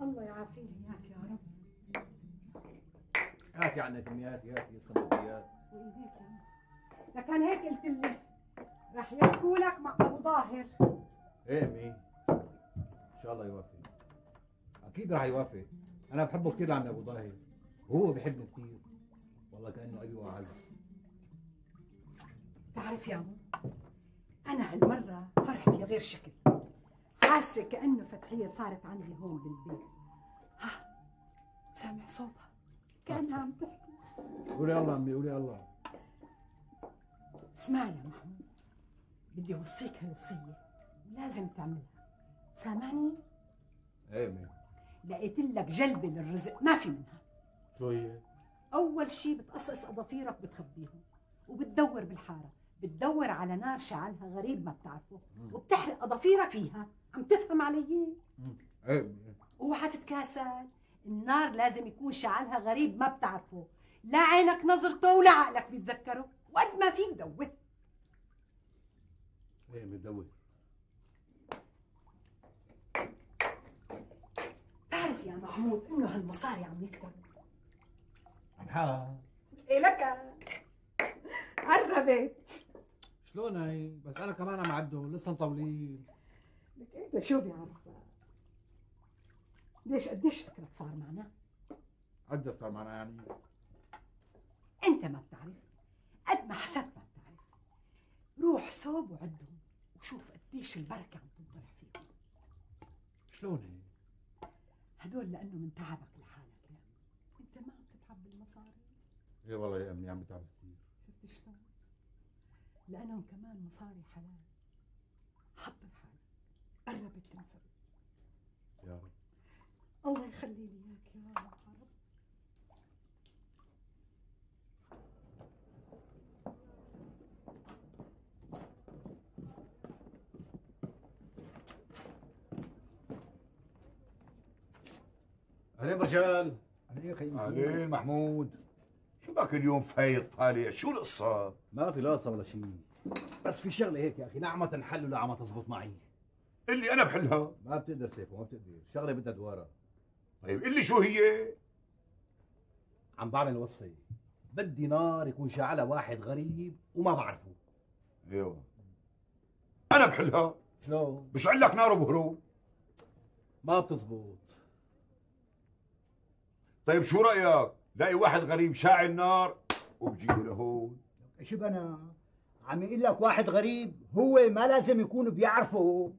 الله يعافيني اياك يا رب. هاتي امي هاتي هاتي. السندوتشات وإيديك يا عم. لكان هيك قلت لي رح يحكوا لك مع أبو ظاهر إيه امي إن شاء الله يوافق. أكيد راح يوافق. أنا بحبه كثير عمي أبو ظاهر وهو بحبني كثير والله كأنه أبي وأعز. تعرف يا عمو أنا هالمرة فرحتي غير شكل. حاسه كأنه فتحية صارت عندي هون بالبيت. ها سامع صوتها. كأنها عم تحكي. قولي الله امي قولي الله. اسمع يا محمود. بدي أوصيك هالوصية. ولازم تعملها. سامعني؟ إيه امي لقيت لك جلبة للرزق. ما في منها. شو هي؟ أول شيء بتقصقص أظافيرك بتخبيهم وبتدور بالحارة. بتدور على نار شعلها غريب ما بتعرفه. وبتحرق أظافيرك فيها. عم تفهم علي؟ إيه. أوعى تتكاسل. النار لازم يكون شعلها غريب ما بتعرفه. لا عينك نظرته ولا عقلك بيتذكره. وقد ما فيك دوه إيه امي بدور تعرف يا محمود إنه هالمصاري عم يكتب. عن إيه لك؟ قربت شلون هي؟ بس أنا كمان عم عدو لسه مطولين. لك انت شو بيعرف ليش قديش فكرك صار معنا؟ عدة صار معنا يعني؟ أنت ما بتعرف قد ما حسبت ما بتعرف. روح صوب وعدهم وشوف قديش البركة عم تنطلع فيهم. شلون هي؟ هدول لأنه من تعبك لحالك يا أنت ما عم تتعب بالمصاري. إيه والله يا أمي عم بتعب كثير. شفت شلون؟ لأنهم كمان مصاري حلال. حضر حالك قربت تنفق يا رب. الله يخلي لي إياك يا رب. أهلين رجال عليه خيي عليه محمود. شو بك اليوم فايض طالع؟ شو القصة؟ ما في لاصه ولا شيء بس في شغلة هيك يا أخي نعمة تنحل ولا عم تزبط معي. اللي أنا بحلها. ما بتقدر سيفو ما بتقدر. شغلة بدها دوارة. طيب اللي شو هي؟ عم بعمل وصفة. بدي نار يكون شعلها واحد غريب وما بعرفه. أيوه. أنا بحلها. شلون؟ بشعل لك نار وبهرو ما بتزبط. طيب شو رأيك؟ لاقي واحد غريب شاعل نار وبجيبه لهون. شو بنا عم يقول لك واحد غريب هو ما لازم يكون بيعرفه.